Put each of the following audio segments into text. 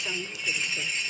る高なる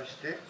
して、歓迎祭を